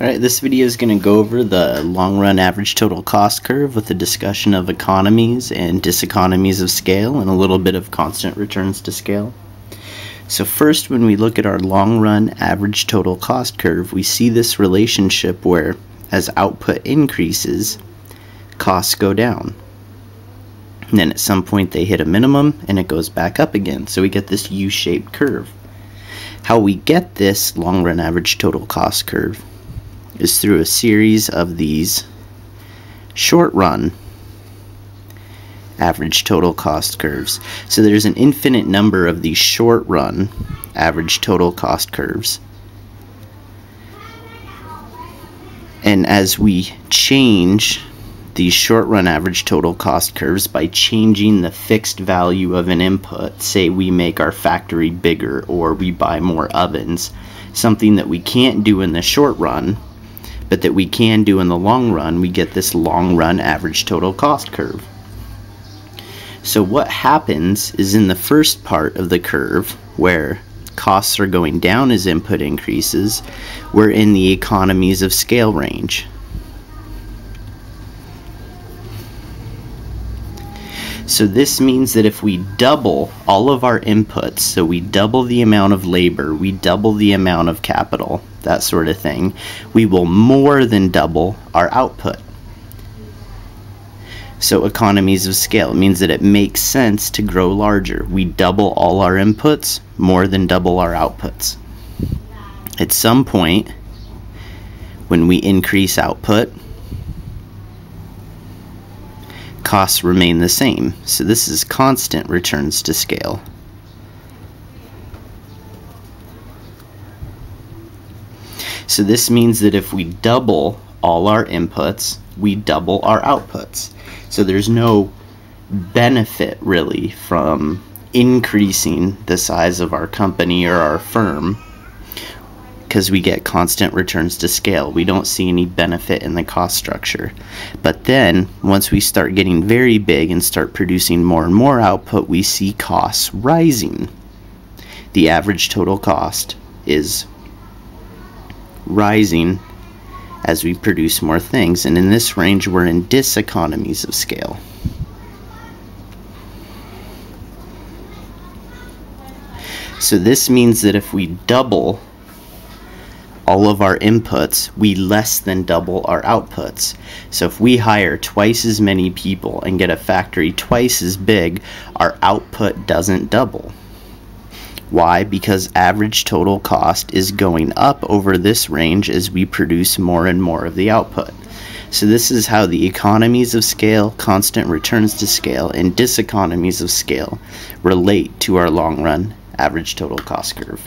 Alright, this video is going to go over the long run average total cost curve with a discussion of economies and diseconomies of scale and a little bit of constant returns to scale. So first when we look at our long run average total cost curve, we see this relationship where as output increases, costs go down. And then at some point they hit a minimum and it goes back up again. So we get this U-shaped curve. How we get this long run average total cost curve is through a series of these short run average total cost curves. So there's an infinite number of these short run average total cost curves. And as we change these short run average total cost curves by changing the fixed value of an input. Say we make our factory bigger or we buy more ovens, something that we can't do in the short run, but that we can do in the long run, we get this long run average total cost curve. So what happens is in the first part of the curve where costs are going down as input increases, we're in the economies of scale range. So this means that if we double all of our inputs, so we double the amount of labor, we double the amount of capital, that sort of thing, we will more than double our output. So economies of scale means that it makes sense to grow larger. We double all our inputs, more than double our outputs. At some point, when we increase output, costs remain the same. So this is constant returns to scale. So this means that if we double all our inputs, we double our outputs. So there's no benefit really from increasing the size of our company or our firm because we get constant returns to scale. We don't see any benefit in the cost structure. But then, once we start getting very big and start producing more and more output, we see costs rising. The average total cost is rising as we produce more things. And in this range, we're in diseconomies of scale. So this means that if we double all of our inputs, we less than double our outputs. So if we hire twice as many people and get a factory twice as big, our output doesn't double. Why? Because average total cost is going up over this range as we produce more and more of the output. So this is how the economies of scale, constant returns to scale, and diseconomies of scale relate to our long run average total cost curve.